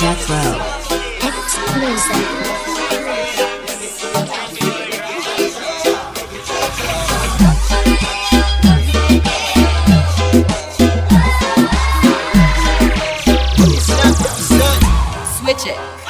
Death Row. Exclusive. Switch it.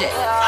Yeah.